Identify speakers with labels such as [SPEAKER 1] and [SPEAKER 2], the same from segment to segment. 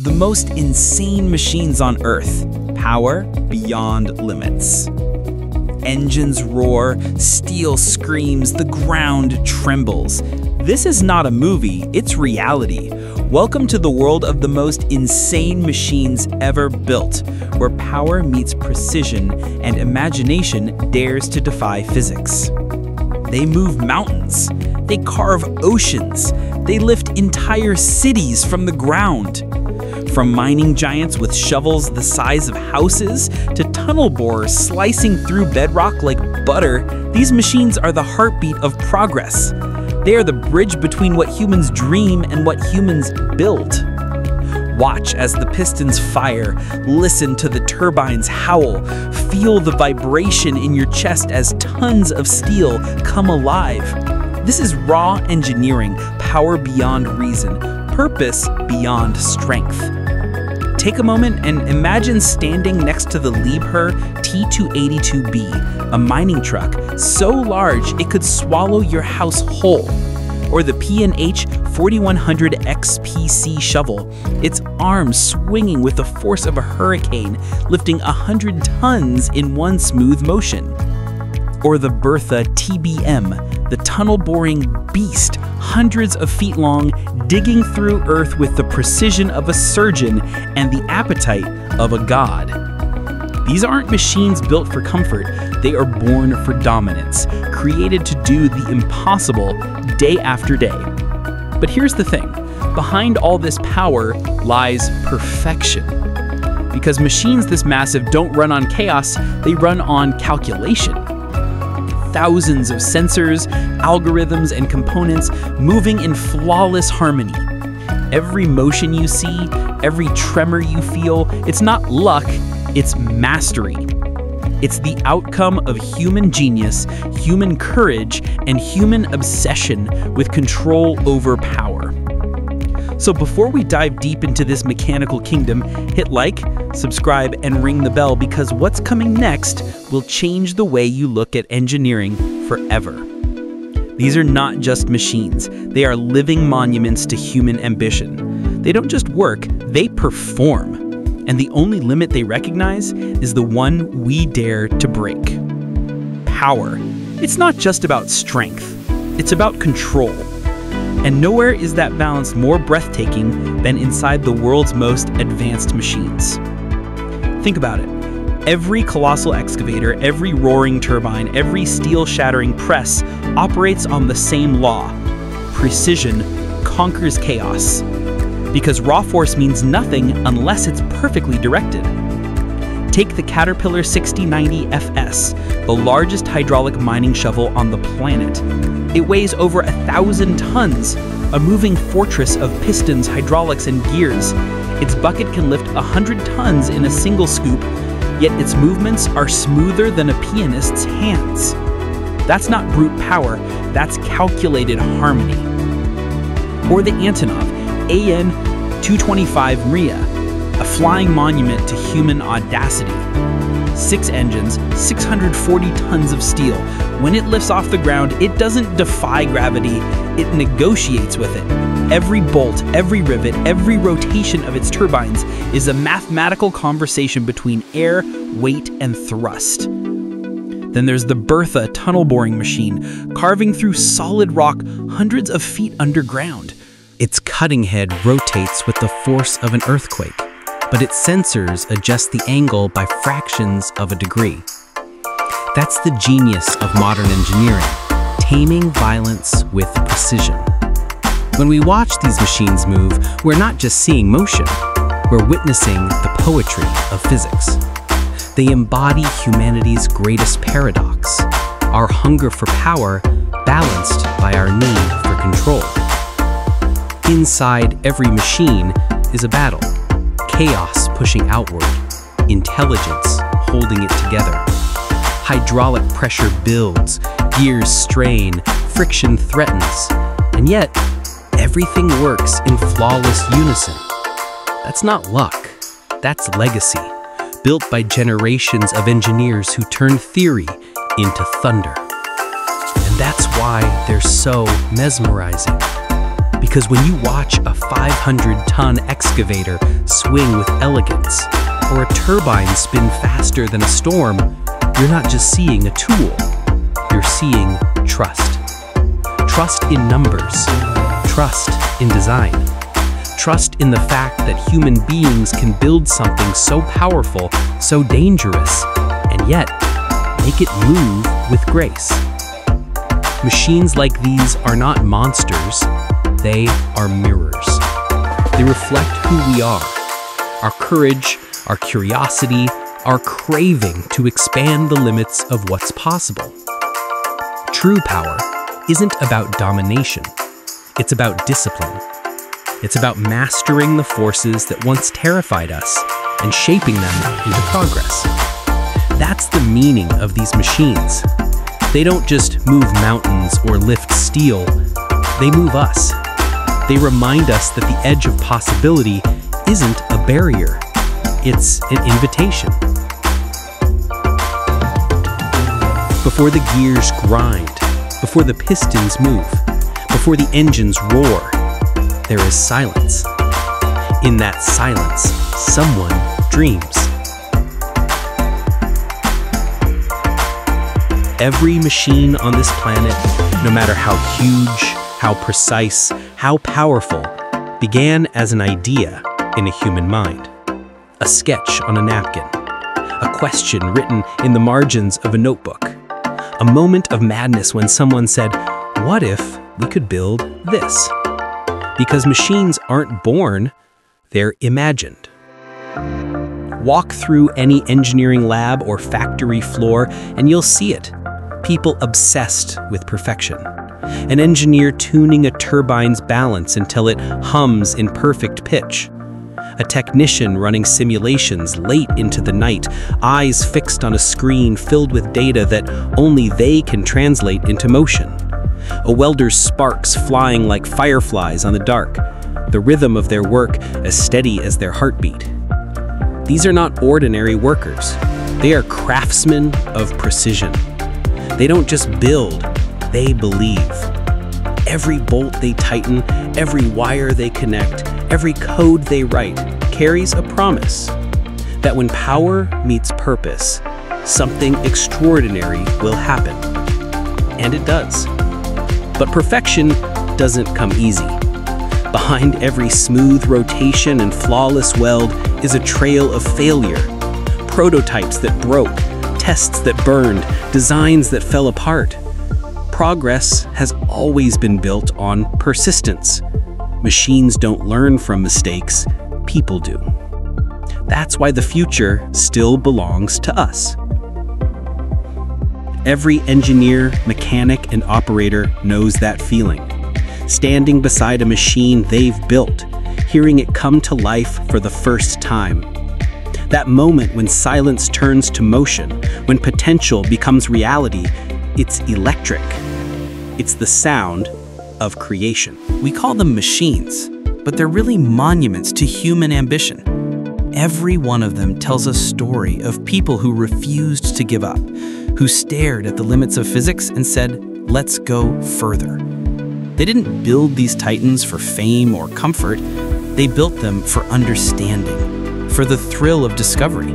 [SPEAKER 1] the most insane machines on Earth, power beyond limits. Engines roar, steel screams, the ground trembles. This is not a movie, it's reality. Welcome to the world of the most insane machines ever built, where power meets precision and imagination dares to defy physics. They move mountains, they carve oceans, they lift entire cities from the ground. From mining giants with shovels the size of houses to tunnel borers slicing through bedrock like butter, these machines are the heartbeat of progress. They are the bridge between what humans dream and what humans build. Watch as the pistons fire, listen to the turbines howl, feel the vibration in your chest as tons of steel come alive. This is raw engineering, power beyond reason, purpose beyond strength. Take a moment and imagine standing next to the Liebherr T282B, a mining truck so large it could swallow your house whole. Or the P&H 4100 XPC shovel, its arms swinging with the force of a hurricane, lifting 100 tons in one smooth motion or the Bertha TBM, tunnel boring beast, hundreds of feet long, digging through Earth with the precision of a surgeon and the appetite of a god. These aren't machines built for comfort, they are born for dominance, created to do the impossible day after day. But here's the thing behind all this power lies perfection. Because machines this massive don't run on chaos, they run on calculation thousands of sensors, algorithms, and components moving in flawless harmony. Every motion you see, every tremor you feel, it's not luck, it's mastery. It's the outcome of human genius, human courage, and human obsession with control over power. So before we dive deep into this mechanical kingdom, hit like, subscribe, and ring the bell because what's coming next will change the way you look at engineering forever. These are not just machines, they are living monuments to human ambition. They don't just work, they perform. And the only limit they recognize is the one we dare to break power. It's not just about strength, it's about control. And nowhere is that balance more breathtaking than inside the world's most advanced machines. Think about it. Every colossal excavator, every roaring turbine, every steel shattering press operates on the same law precision conquers chaos. Because raw force means nothing unless it's perfectly directed. Take the Caterpillar 6090 FS, the largest hydraulic mining shovel on the planet. It weighs over a thousand tons, a moving fortress of pistons, hydraulics, and gears. Its bucket can lift a hundred tons in a single scoop, yet its movements are smoother than a pianist's hands. That's not brute power, that's calculated harmony. Or the Antonov AN 225 Mriya, a flying monument to human audacity. Six engines, 640 tons of steel. When it lifts off the ground, it doesn't defy gravity, it negotiates with it. Every bolt, every rivet, every rotation of its turbines is a mathematical conversation between air, weight, and thrust. Then there's the Bertha tunnel boring machine, carving through solid rock hundreds of feet underground. Its cutting head rotates with the force of an earthquake but its sensors adjust the angle by fractions of a degree. That's the genius of modern engineering, taming violence with precision. When we watch these machines move, we're not just seeing motion, we're witnessing the poetry of physics. They embody humanity's greatest paradox, our hunger for power balanced by our need for control. Inside every machine is a battle chaos pushing outward, intelligence holding it together. Hydraulic pressure builds, gears strain, friction threatens, and yet everything works in flawless unison. That's not luck, that's legacy, built by generations of engineers who turn theory into thunder. And that's why they're so mesmerizing
[SPEAKER 2] Because when you watch a 500-ton excavator swing with elegance, or a turbine spin faster than a storm, you're not just seeing a tool, you're seeing trust. Trust in numbers, trust in design, trust in the fact that human beings can build something so powerful, so dangerous, and yet make it move with grace. Machines like these are not monsters, they are mirrors. They reflect who we are, our courage, our curiosity, our craving to expand the limits of what's possible. True power isn't about domination, it's about discipline. It's about mastering the forces that once terrified us and shaping them into progress. That's the meaning of these machines. They don't just move mountains or lift steel, they move us. They remind us that the edge of possibility isn't a barrier, it's an invitation. Before the gears grind, before the pistons move, before the engines roar, there is silence. In that silence, someone dreams. Every machine on this planet, no matter how huge, how precise, how powerful, began as an idea in a human mind a sketch on a napkin, a question written in the margins of a notebook, a moment of madness when someone said, What if we could build this? Because machines aren't born, they're imagined. Walk through any engineering lab or factory floor and you'll see it. People obsessed with perfection. An engineer tuning a turbine's balance until it hums in perfect pitch a technician running simulations late into the night, eyes fixed on a screen filled with data that only they can translate into motion. A welder's sparks flying like fireflies on the dark, the rhythm of their work as steady as their heartbeat. These are not ordinary workers. They are craftsmen of precision. They don't just build, they believe. Every bolt they tighten, every wire they connect, every code they write carries a promise that when power meets purpose, something extraordinary will happen. And it does. But perfection doesn't come easy. Behind every smooth rotation and flawless weld is a trail of failure. Prototypes that broke, tests that burned, designs that fell apart. Progress has always been built on persistence, Machines don't learn from mistakes, people do. That's why the future still belongs to us. Every engineer, mechanic, and operator knows that feeling. Standing beside a machine they've built, hearing it come to life for the first time. That moment when silence turns to motion, when potential becomes reality, it's electric. It's the sound of creation. We call them machines, but they're really monuments to human ambition. Every one of them tells a story of people who refused to give up, who stared at the limits of physics and said, let's go further. They didn't build these titans for fame or comfort, they built them for understanding, for the thrill of discovery,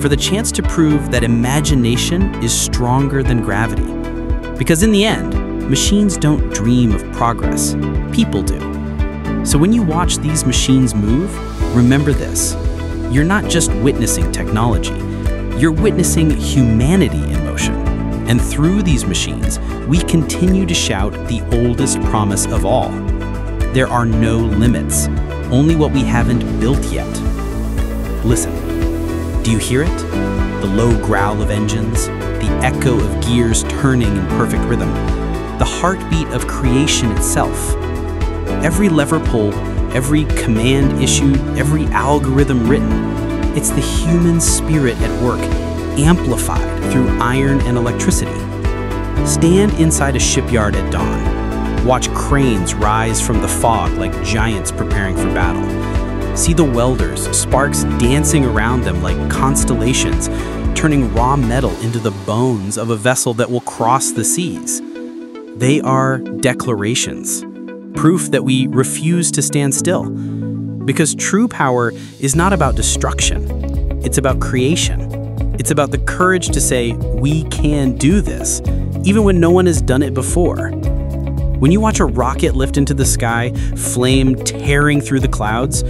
[SPEAKER 2] for the chance to prove that imagination is stronger than gravity. Because in the end, Machines don't dream of progress, people do. So when you watch these machines move, remember this. You're not just witnessing technology, you're witnessing humanity in motion. And through these machines, we continue to shout the oldest promise of all. There are no limits, only what we haven't built yet. Listen. Do you hear it? The low growl of engines, the echo of gears turning in perfect rhythm, the heartbeat of creation itself. Every lever pull, every command issued, every algorithm written, it's the human spirit at work, amplified through iron and electricity. Stand inside a shipyard at dawn. Watch cranes rise from the fog like giants preparing for battle. See the welders, sparks dancing around them like constellations, turning raw metal into the bones of a vessel that will cross the seas. They are declarations. proof that we refuse to stand still. Because true power is not about destruction, it's about creation. It's about the courage to say, we can do this, even when no one has done it before. When you watch a rocket lift into the sky, flame tearing through the clouds,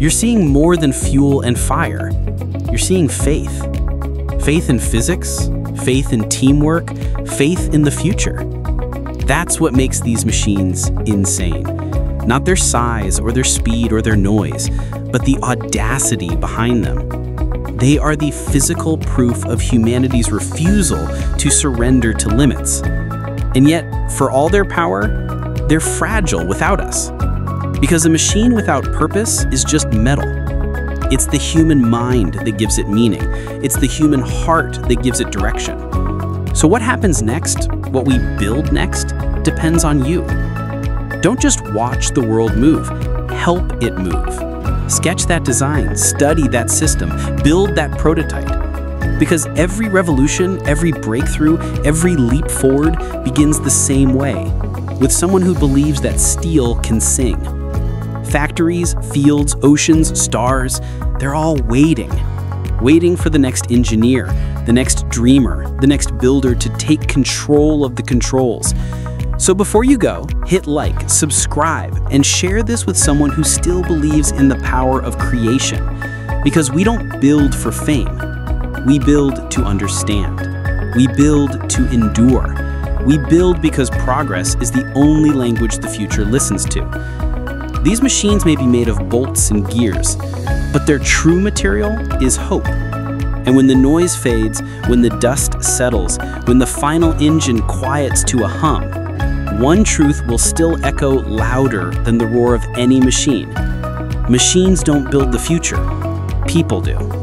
[SPEAKER 2] you're seeing more than fuel and fire. You're seeing faith. Faith in physics, faith in teamwork, faith in the future. That's what makes these machines insane. Not their size or their speed or their noise, but the audacity behind them. They are the physical proof of humanity's refusal to surrender to limits. And yet, for all their power, they're fragile without us. Because a machine without purpose is just metal. It's the human mind that gives it meaning. It's the human heart that gives it direction. So what happens next, what we build next, depends on you. Don't just watch the world move, help it move. Sketch that design, study that system, build that prototype. Because every revolution, every breakthrough, every leap forward begins the same way, with someone who believes that steel can sing. Factories, fields, oceans, stars, they're all waiting. Waiting for the next engineer, the next dreamer, the next builder to take control of the controls. So before you go, hit like, subscribe, and share this with someone who still believes in the power of creation. Because we don't build for fame, we build to understand. We build to endure. We build because progress is the only language the future listens to. These machines may be made of bolts and gears, but their true material is hope. And when the noise fades, when the dust settles, when the final engine quiets to a hum, one truth will still echo louder than the roar of any machine. Machines don't build the future, people do.